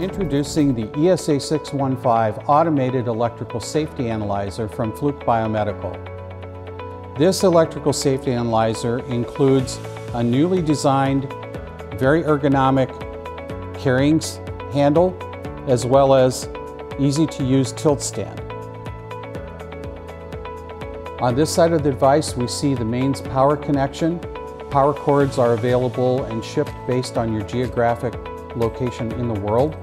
Introducing the ESA 615 Automated Electrical Safety Analyzer from Fluke Biomedical. This electrical safety analyzer includes a newly designed, very ergonomic carrying handle, as well as easy to use tilt stand. On this side of the device, we see the mains power connection. Power cords are available and shipped based on your geographic location in the world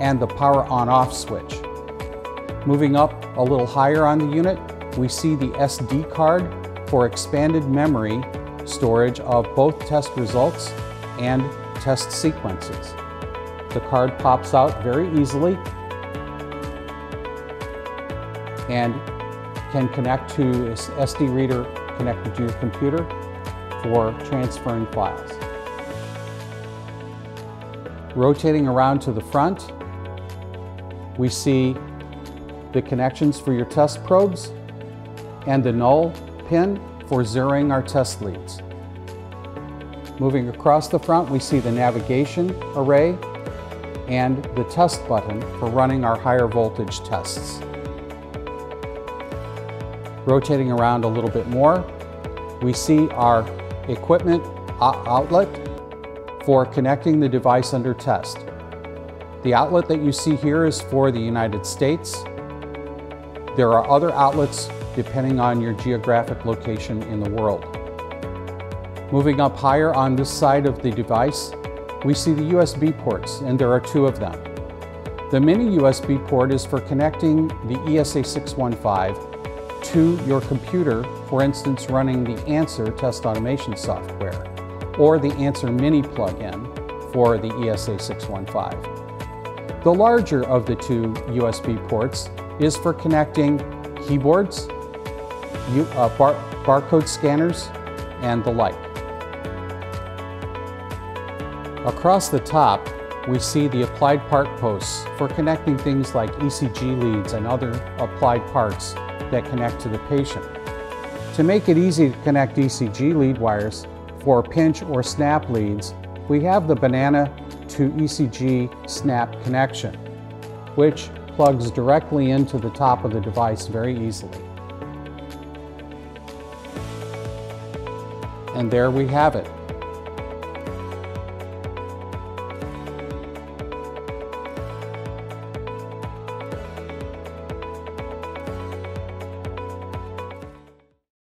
and the power on-off switch. Moving up a little higher on the unit, we see the SD card for expanded memory storage of both test results and test sequences. The card pops out very easily and can connect to SD reader connected to your computer for transferring files. Rotating around to the front, we see the connections for your test probes and the null pin for zeroing our test leads. Moving across the front, we see the navigation array and the test button for running our higher voltage tests. Rotating around a little bit more, we see our equipment outlet for connecting the device under test. The outlet that you see here is for the United States. There are other outlets depending on your geographic location in the world. Moving up higher on this side of the device, we see the USB ports, and there are two of them. The mini USB port is for connecting the ESA 615 to your computer, for instance, running the Ansur test automation software, or the Ansur Mini plugin for the ESA 615. The larger of the two USB ports is for connecting keyboards, uh, bar barcode scanners, and the like. Across the top, we see the applied part posts for connecting things like ECG leads and other applied parts that connect to the patient. To make it easy to connect ECG lead wires for pinch or snap leads, we have the Banana to ECG snap connection, which plugs directly into the top of the device very easily. And there we have it.